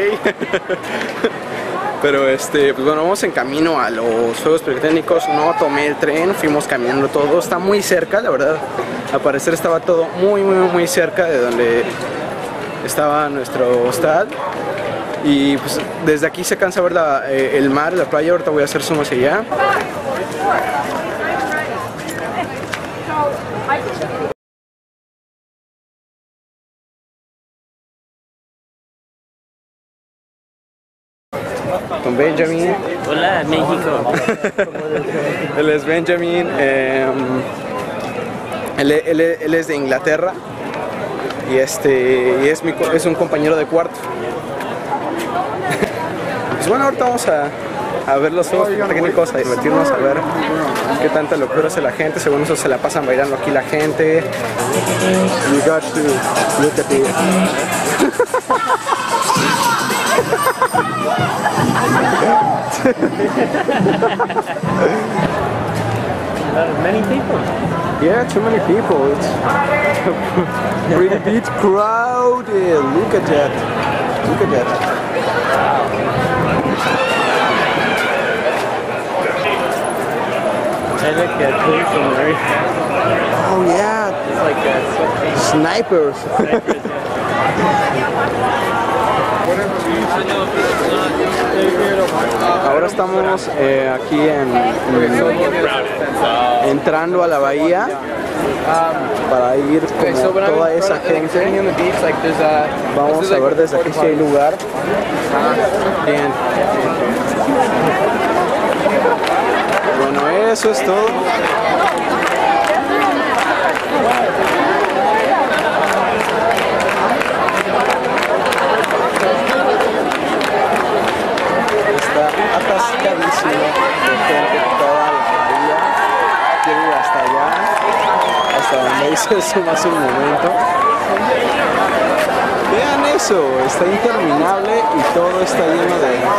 Pero este, pues bueno, vamos en camino a los Juegos Politécnicos, no tomé el tren, fuimos caminando todo, está muy cerca, la verdad. Al parecer estaba todo muy, muy, muy cerca de donde estaba nuestro hostal. Y pues desde aquí se cansa ver la, eh, el mar, la playa, ahorita voy a hacer zoom hacia allá. Con Benjamin. Hola, México. Él es Benjamin. eh, él, él- él es de Inglaterra. Y este y es, mi es un compañero de cuarto. Pues bueno, ahorita vamos a, a ver los juegos técnicos, a divertirnos, a ver qué tanta locura hace la gente. Según eso se la pasan bailando aquí la gente. You got to look at many people. Yeah, too many people. It's pretty bit crowded. Look at that. Look at that. I look at police and there. Oh yeah, It's like a snipers. Ahora estamos eh, aquí en, en- entrando a la bahía para ir con toda esa gente. Vamos a ver desde aquí si hay lugar. Bien. Bueno, eso es todo. Está atascadísimo de gente toda la bahía. Quiero ir hasta allá, hasta donde hice eso hace un momento. Vean eso, está interminable y todo está lleno de gente.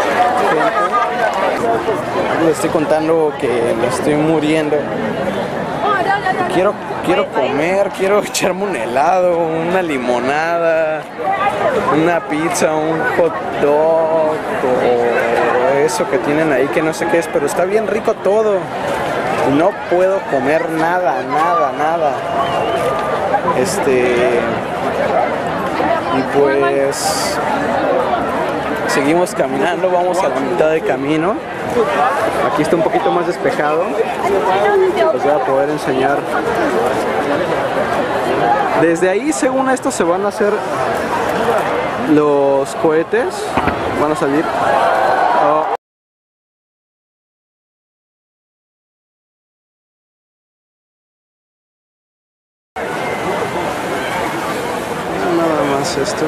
Les estoy contando que me estoy muriendo. Quiero, quiero comer, quiero echarme un helado, una limonada, una pizza, un hot dog o eso que tienen ahí que no sé qué es, pero está bien rico todo. No puedo comer nada, nada, nada. Este. Y pues. Seguimos caminando, vamos a la mitad del camino. Aquí está un poquito más despejado. Les voy a poder enseñar. Desde ahí, según esto, se van a hacer los cohetes. Van a salir. Oh. Nada más esto.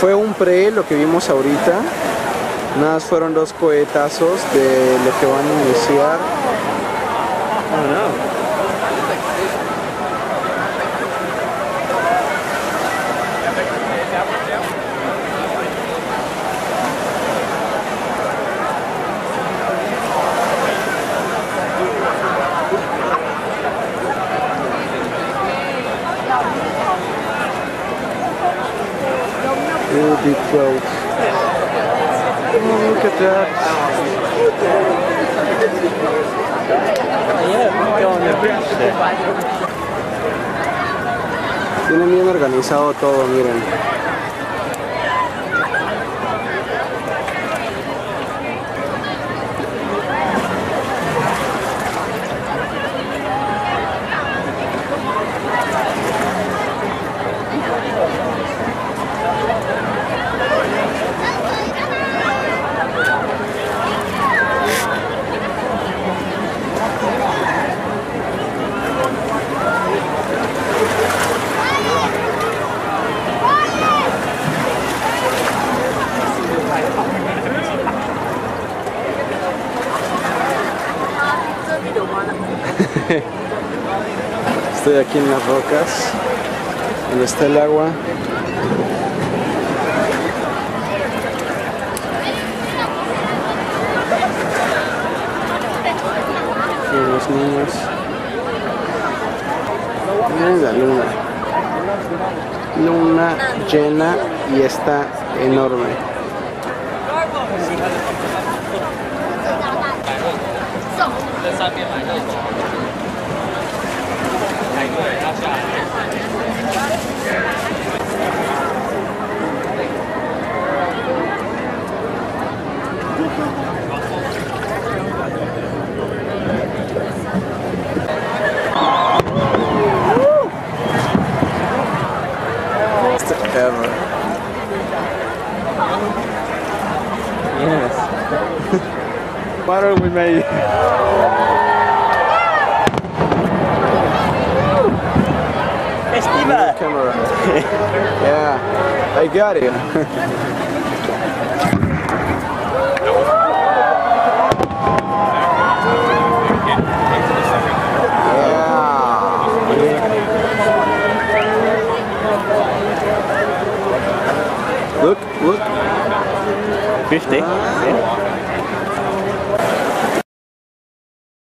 Fue un pre lo que vimos ahorita. Nada fueron dos cohetazos de lo que van a iniciar. Oh no. Crowd. Oh, look at that. Tienen bien organizado todo, miren. Estoy aquí en las rocas, donde está el agua. Y los niños. Miren la luna. luna llena y está enorme. Best Parou o e-mail. Camera. yeah, I got it. Look, look. 50. Uh, yeah.